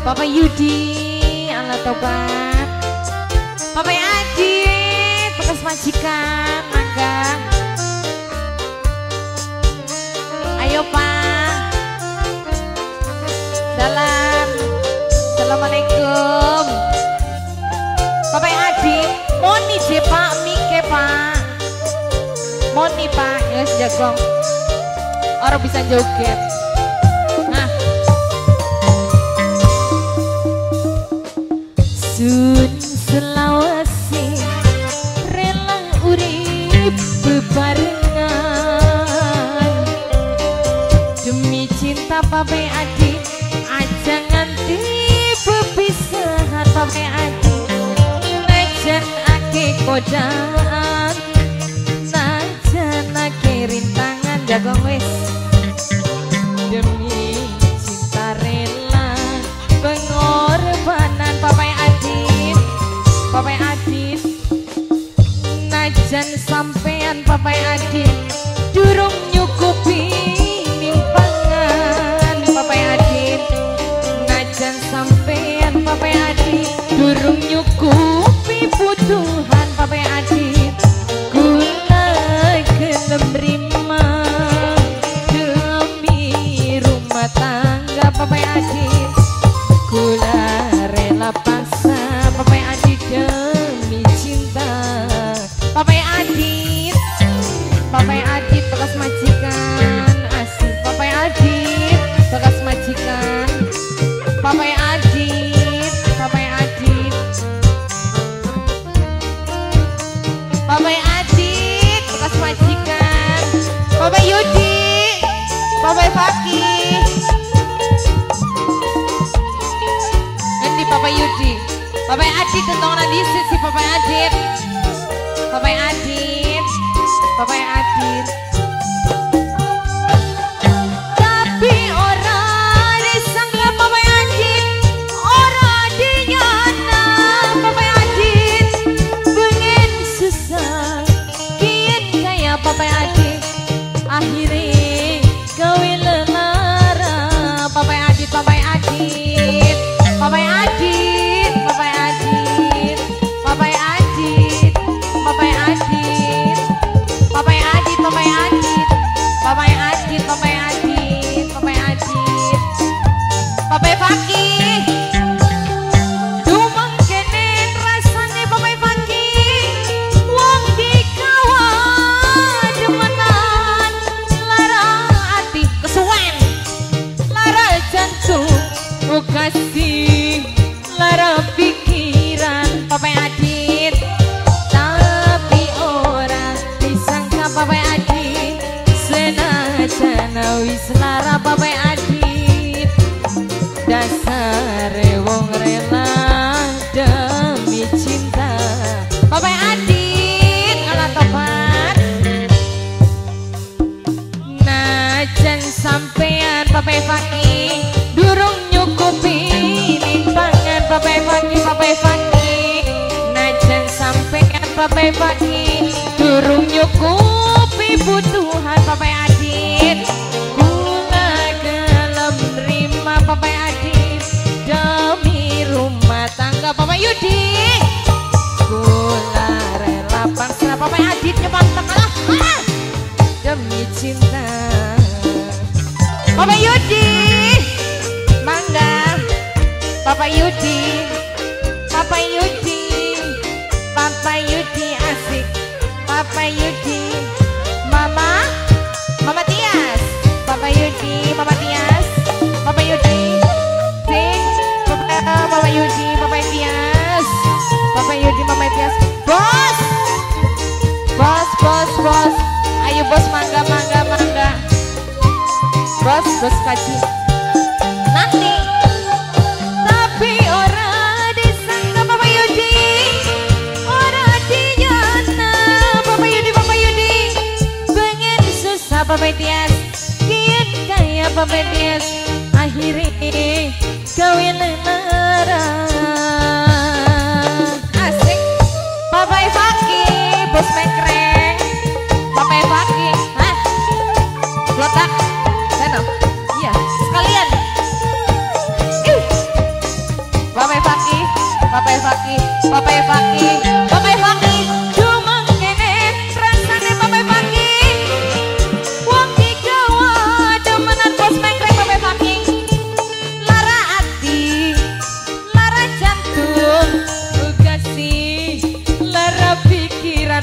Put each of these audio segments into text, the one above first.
Bapak Yudi ala tobat Bapak Adit bekas majikan mangga. Ayo Pak. Dalam Assalamualaikum. Bapak Adit Moni je Pak Mike Pak. Moni Pak ya jagong orang bisa joget Sun selawasi rela urip bebarengan. Demi cinta pape adi aja nganti pepisahan pape adi. Najan ake kodaan najan ake rintangan wis sampean papai adit papai adit papai adit. Papai adit bekas majikan. Papai yudi papai fakih. Nanti Papa Yudi. Papa Adit tentang nanti si Papa Adit. Papa Adit Papa Adit oh kasih lara pikiran papai adit. Tapi ora disangka papai adit. Senajan wis lara papai faki durung nyukupi butuhan papai adit Kula gelem nerima papai adit demi rumah tangga papai Yudi. Kula rela paksa papai adit nyepan tengah. Ah! demi cinta. Papa Yudi Mangga. Papa Yudi Papa Yudi Papa Yudi Bos, bos kaji. Nanti. Tapi ora disangka Papa Yudi. Ora dinyana Papa Yudi, Papa Yudi. Pengen susah Papa Tias. Kian kaya Papa Tias. Akhirnya kawin lara.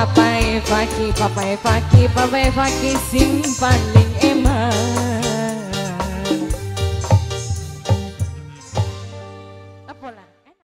Papai Faki, Papai Faki, Papai Faki sing emak